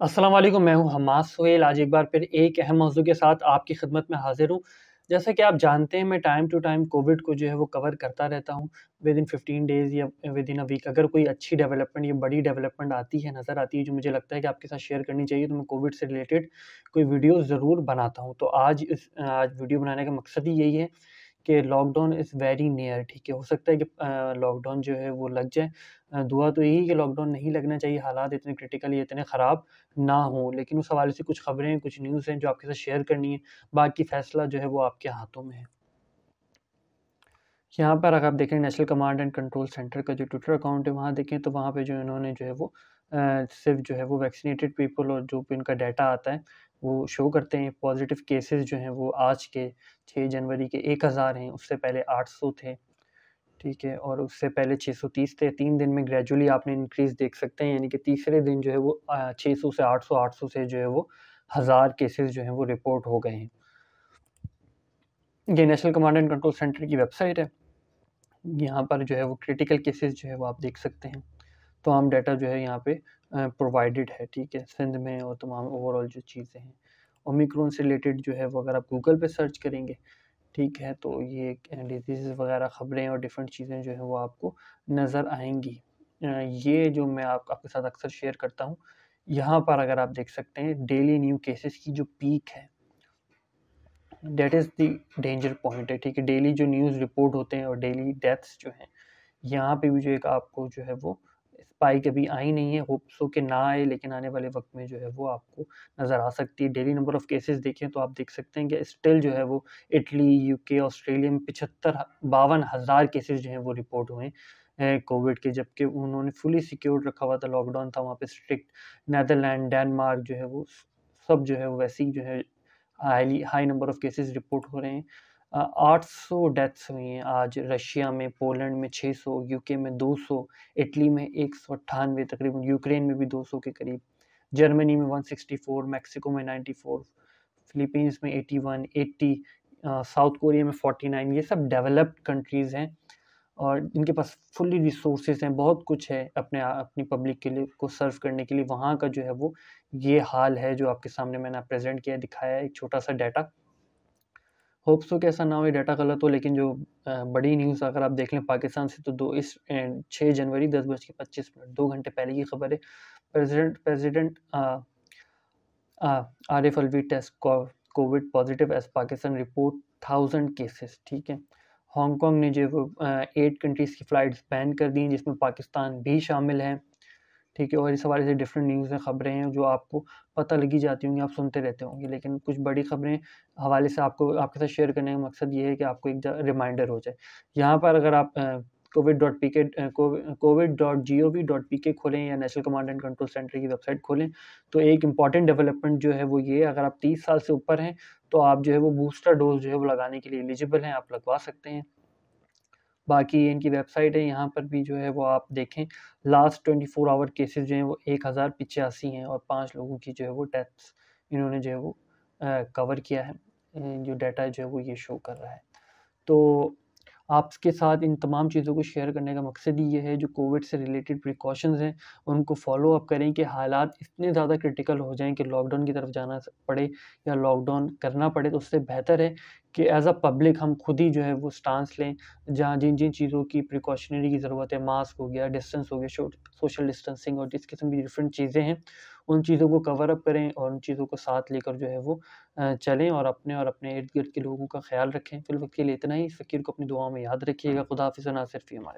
अस्सलाम वालेकुम मैं हूँ हमाद सोहेल। आज एक बार फिर एक अहम मौजू के साथ आपकी खिदमत में हाजिर हूँ। जैसा कि आप जानते हैं, मैं टाइम टू टाइम कोविड को जो है वो कवर करता रहता हूँ। विद इन फिफ्टीन डेज़ या विद इन अ वीक अगर कोई अच्छी डेवलपमेंट या बड़ी डेवलपमेंट आती है, नज़र आती है, जो मुझे लगता है कि आपके साथ शेयर करनी चाहिए तो मैं कोविड से रिलेटेड कोई वीडियो ज़रूर बनाता हूँ। तो आज इस, आज वीडियो बनाने का मकसद ही यही है कि लॉकडाउन इज़ वेरी नियर ठीक है? हो सकता है कि लॉकडाउन जो है वो लग जाए। दुआ तो यही कि लॉकडाउन नहीं लगना चाहिए, हालात इतने क्रिटिकली इतने ख़राब ना हो, लेकिन उस हवाले से कुछ ख़बरें, कुछ न्यूज़ हैं जो आपके साथ शेयर करनी है, बाकी फ़ैसला जो है वो आपके हाथों में है। यहाँ पर अगर आप देखें national command and control centre का जो ट्विटर अकाउंट है, वहाँ देखें तो वहाँ पे जो इन्होंने जो है वो सिर्फ़ जो है वो वैक्सीनेटेड पीपल और जो भी उनका डाटा आता है, वो शो करते हैं। पॉजिटिव केसेस जो हैं वो आज के 6 जनवरी के 1000 हैं, उससे पहले 800 थे। ठीक है, और उससे पहले 630 थे। तीन दिन में ग्रेजुअली आपने इंक्रीज़ देख सकते हैं, यानी कि तीसरे दिन जो है वो 600 से 800 800 से जो है वो हज़ार केसेस जो हैं वो रिपोर्ट हो गए हैं। ये national command and control centre की वेबसाइट है। यहाँ पर जो है वो क्रिटिकल केसेस जो है वो आप देख सकते हैं। तो आम डाटा जो है यहाँ पे प्रोवाइडेड है ठीक है? सिंध में और तमाम ओवरऑल जो चीज़ें हैं। ओमिक्रोन से रिलेटेड जो है वो अगर आप गूगल पे सर्च करेंगे ठीक है? तो ये डिज़ीज़ वगैरह ख़बरें और डिफरेंट चीज़ें जो है वो आपको नज़र आएँगी। ये जो मैं आप, आपके साथ अक्सर शेयर करता हूँ यहाँ पर अगर आप देख सकते हैं डेली न्यू केसेस की जो पीक है date is the danger point है ठीक है? डेली जो न्यूज़ रिपोर्ट होते हैं और डेली डेथ्स जो हैं यहाँ पे भी जो एक आपको जो है वो स्पाइक अभी आई नहीं है होप सो कि ना आए, लेकिन आने वाले वक्त में जो है वो आपको नज़र आ सकती है। डेली नंबर ऑफ़ केसेस देखें तो आप देख सकते हैं कि स्टिल जो है वो इटली, यूके, ऑस्ट्रेलिया में पिछहत्तर बावन हज़ार केसेज जो हैं वो रिपोर्ट हुए हैं कोविड के, जबकि उन्होंने फुली सिक्योर्ड रखा हुआ था, लॉकडाउन था, वहाँ पे स्ट्रिक्ट नैदरलैंड, डेनमार्क जो है वो सब जो है वो वैसे ही जो है high number of cases report हो रहे हैं। आठ सौ डेथ्स हुई हैं आज रशिया में, पोलैंड में छः सौ, यूके में दो सौ, इटली में एक सौ अट्ठानवे तकरीबन, यूक्रेन में भी दो सौ के करीब, जर्मनी में वन सिक्सटी फोर, मैक्सिको में नाइन्टी फोर, फिलीपींस में eighty one, eighty South Korea में फोर्टी नाइन, ये सब डेवलप्ड कंट्रीज़ हैं और इनके पास फुली रिसोर्सेज हैं, बहुत कुछ है अपने, अपनी पब्लिक के लिए को सर्व करने के लिए। वहाँ का जो है वो, ये हाल है जो आपके सामने मैंने प्रेजेंट किया, दिखाया एक छोटा सा डाटा। होप सो कैसा ना हो डाटा गलत हो, लेकिन जो बड़ी न्यूज़ अगर आप देख लें पाकिस्तान से तो दो इस छः जनवरी दस बज के पच्चीस मिनट, दो घंटे पहले की खबर है। President president Arif Alvi test Covid positive as Pakistan report, thousand cases, ठीक है। हांगकॉन्ग ने जो एट कंट्रीज़ की फ़्लाइट्स बैन कर दी जिसमें पाकिस्तान भी शामिल है। ठीक है, और इस हवाले से डिफरेंट न्यूज़ हैं ख़बरें हैं जो आपको पता लगी जाती होंगी, आप सुनते रहते होंगे। लेकिन कुछ बड़ी ख़बरें हवाले से आपको, आपके साथ शेयर करने का मकसद ये है कि आपको एक रिमाइंडर हो जाए। यहाँ पर अगर आप Covid dot P K Covid dot G O V dot P K खोलें या national command and control centre की वेबसाइट खोलें तो एक इंपॉर्टेंट डेवलपमेंट जो है वो ये, अगर आप तीस साल से ऊपर हैं तो आप जो है वो बूस्टर डोज जो है वो लगाने के लिए एलिजिबल हैं, आप लगवा सकते हैं। बाकी इनकी वेबसाइट है, यहाँ पर भी जो है वो आप देखें last twenty four hour cases जो हैं वो एक हज़ार पिचासी हैं और पाँच लोगों की जो है वो डेथ्स इन्होंने जो है वो कवर किया है। जो डाटा जो है वो ये शो कर रहा है। तो आपके साथ इन तमाम चीज़ों को शेयर करने का मकसद ही ये है, जो कोविड से रिलेटेड प्रिकॉशंस हैं, उनको फॉलो अप करें कि हालात इतने ज़्यादा क्रिटिकल हो जाएँ कि लॉकडाउन की तरफ़ जाना पड़े या लॉकडाउन करना पड़े तो उससे बेहतर है कि एज़ अ पब्लिक हम खुद ही जो है वो स्टांस लें, जहाँ जिन जिन चीज़ों की प्रिकॉशनरी की ज़रूरत है मास्क हो गया डिस्टेंस हो गया सोशल डिस्टेंसिंग और जिस किस्म की डिफरेंट चीज़ें हैं उन चीज़ों को कवर अप करें और उन चीज़ों को साथ लेकर जो है वो चलें और अपने और अपने इर्द गिर्द के लोगों का ख्याल रखें। फिल वक्त के लिए इतना ही। फ़कीर को अपनी दुआओं में याद रखिएगा। खुदा हाफिज़ ना सिर्फ़ ही हमारे।